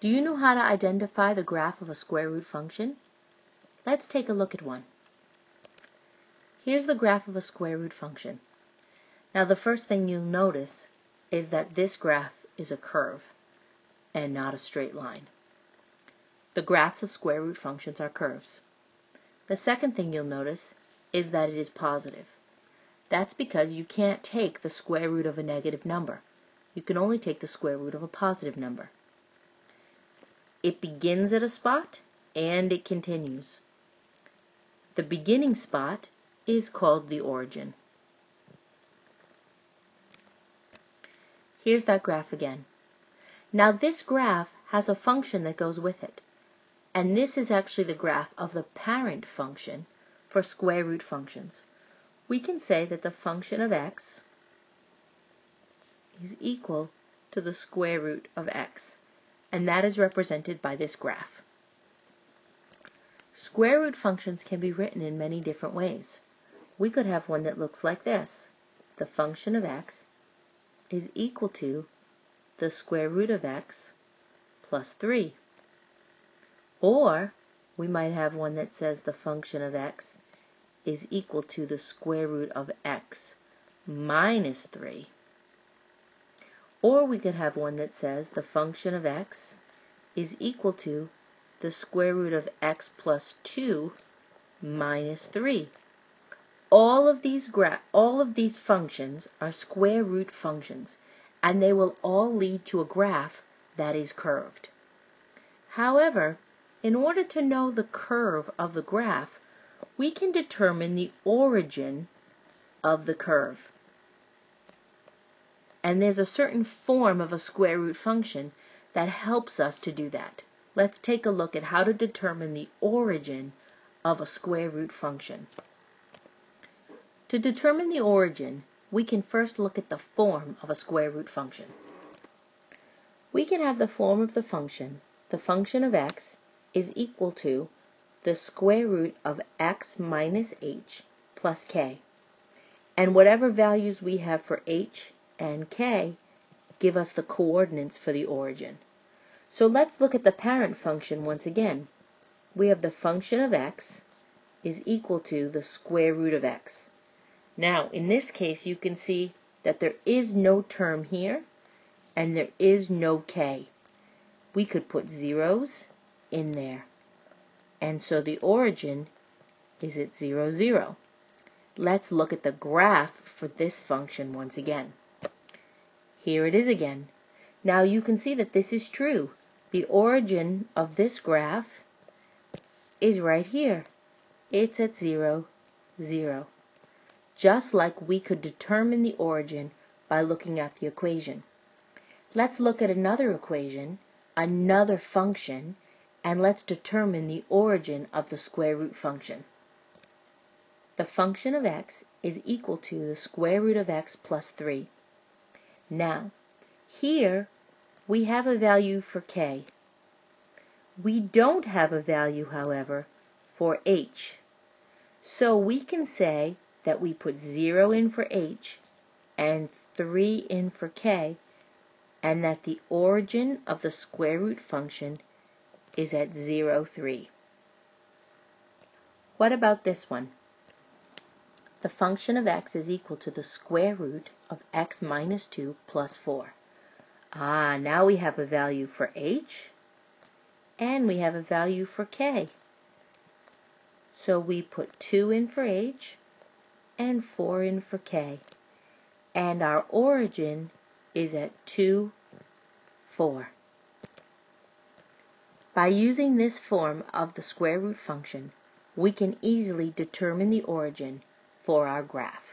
Do you know how to identify the graph of a square root function? Let's take a look at one. Here's the graph of a square root function. Now the first thing you'll notice is that this graph is a curve and not a straight line. The graphs of square root functions are curves. The second thing you'll notice is that it is positive. That's because you can't take the square root of a negative number. You can only take the square root of a positive number. It begins at a spot and it continues. The beginning spot is called the origin. Here's that graph again. Now this graph has a function that goes with it. And this is actually the graph of the parent function for square root functions. We can say that the function of x is equal to the square root of x and that is represented by this graph. Square root functions can be written in many different ways. We could have one that looks like this. The function of x is equal to the square root of x plus 3. Or we might have one that says the function of x is equal to the square root of x minus 3. Or we could have one that says the function of x is equal to the square root of x plus 2 minus 3. All of these all of these functions are square root functions and they will all lead to a graph that is curved. However, in order to know the curve of the graph, we can determine the origin of the curve. And there's a certain form of a square root function that helps us to do that. Let's take a look at how to determine the origin of a square root function. To determine the origin, we can first look at the form of a square root function. We can have the form of the function, the function of x is equal to the square root of x minus h plus k. And whatever values we have for h and k give us the coordinates for the origin. So let's look at the parent function once again. We have the function of x is equal to the square root of x. Now, in this case, you can see that there is no term here, and there is no k. We could put zeros in there. And so the origin is at 0, 0. Let's look at the graph for this function once again. Here it is again. Now you can see that this is true. The origin of this graph is right here. It's at 0, 0. Just like we could determine the origin by looking at the equation. Let's look at another equation, another function, and let's determine the origin of the square root function. The function of x is equal to the square root of x plus 3. Now, here we have a value for k. We don't have a value, however, for h. So we can say that we put 0 in for h and 3 in for k, and that the origin of the square root function is at 0, 3. What about this one? The function of x is equal to the square root of x minus 2 plus 4. Ah, now we have a value for h, and we have a value for k. So we put 2 in for h, and 4 in for k. And our origin is at 2, 4. By using this form of the square root function, we can easily determine the origin for our graph.